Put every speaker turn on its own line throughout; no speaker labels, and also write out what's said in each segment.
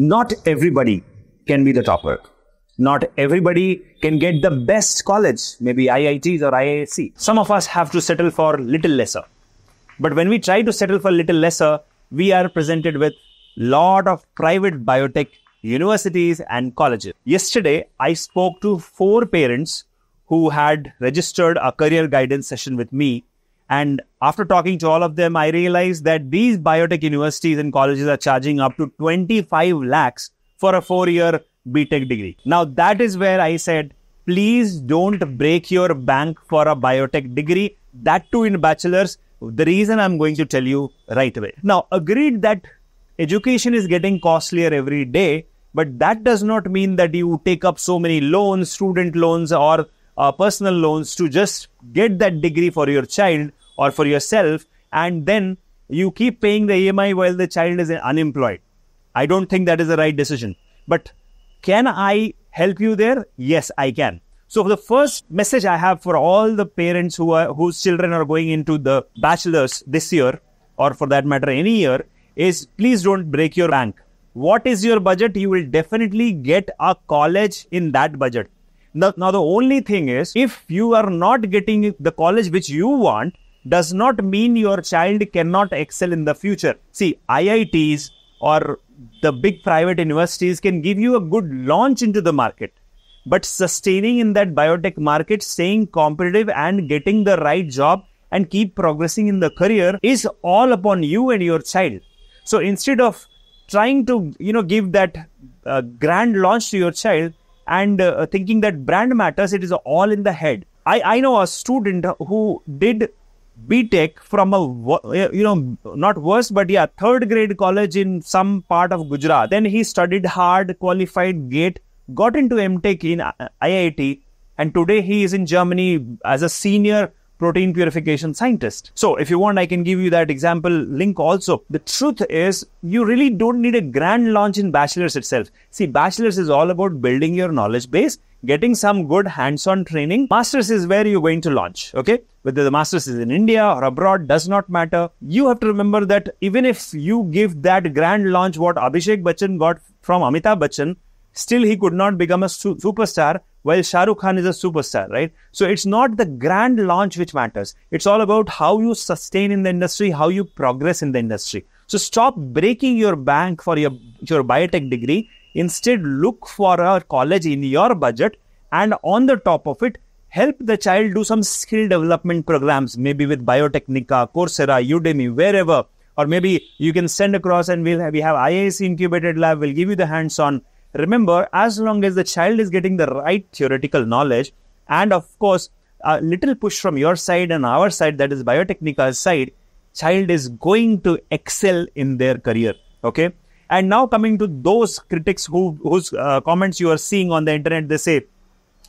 not everybody can be the topper. Not everybody can get the best college, maybe IITs or IISc. Some of us have to settle for little lesser. But when we try to settle for little lesser, we are presented with lot of private biotech universities and colleges. Yesterday, I spoke to four parents who had registered a career guidance session with me. And after talking to all of them, I realized that these biotech universities and colleges are charging up to 25 lakhs for a four year BTech degree. Now, that is where I said, please don't break your bank for a biotech degree, that too in bachelor's. The reason I'm going to tell you right away. Now, agreed that education is getting costlier every day, but that does not mean that you take up so many loans, student loans, or uh, personal loans to just get that degree for your child or for yourself, and then you keep paying the EMI while the child is unemployed. I don't think that is the right decision. But can I help you there? Yes, I can. So the first message I have for all the parents who are whose children are going into the bachelor's this year, or for that matter any year, is please don't break your bank. What is your budget? You will definitely get a college in that budget. Now, now the only thing is, if you are not getting the college which you want, does not mean your child cannot excel in the future. See, IITs or the big private universities can give you a good launch into the market. But sustaining in that biotech market, staying competitive and getting the right job and keep progressing in the career is all upon you and your child. So instead of trying to, you know, give that uh, grand launch to your child and uh, thinking that brand matters, it is all in the head. I, I know a student who did BTech from a, eh, you know, not worst, but yeah, third grade college in some part of Gujarat. Then he studied hard, qualified, GATE, got into MTech in uh, IIT, and today he is in Germany as a senior protein purification scientist. So if you want, I can give you that example link also. The truth is, you really don't need a grand launch in bachelor's itself. See, bachelor's is all about building your knowledge base, getting some good hands-on training. Master's is where you're going to launch. Okay. Whether the master's is in India or abroad does not matter. You have to remember that even if you give that grand launch what Abhishek Bachchan got from Amitabh Bachchan, still he could not become a su- superstar while Shahrukh Khan is a superstar, right? So it's not the grand launch which matters. It's all about how you sustain in the industry, how you progress in the industry. So stop breaking your bank for your, your biotech degree. Instead, look for a college in your budget and on the top of it, help the child do some skill development programs, maybe with Biotecnika, Coursera, Udemy, wherever. Or maybe you can send across and we'll have, we have IISc incubated lab. We'll give you the hands-on remember, as long as the child is getting the right theoretical knowledge, and of course, a little push from your side and our side, that is Biotecnika's side, child is going to excel in their career. Okay. And now coming to those critics who whose uh, comments you are seeing on the internet, they say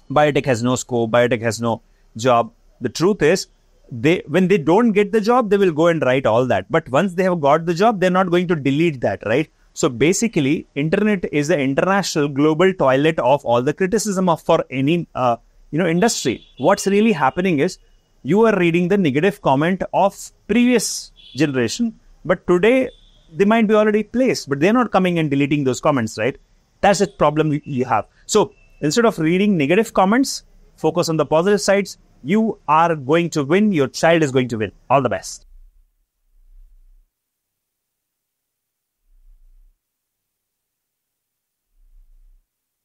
biotech has no scope, biotech has no job. The truth is, they when they don't get the job, they will go and write all that. But once they have got the job, they're not going to delete that, right? So basically, internet is the international global toilet of all the criticism of for any uh, you know industry. What's really happening is you are reading the negative comment of previous generation, but today they might be already placed, but they're not coming and deleting those comments, right? That's the problem you have. So instead of reading negative comments, focus on the positive sides. You are going to win. Your child is going to win. All the best.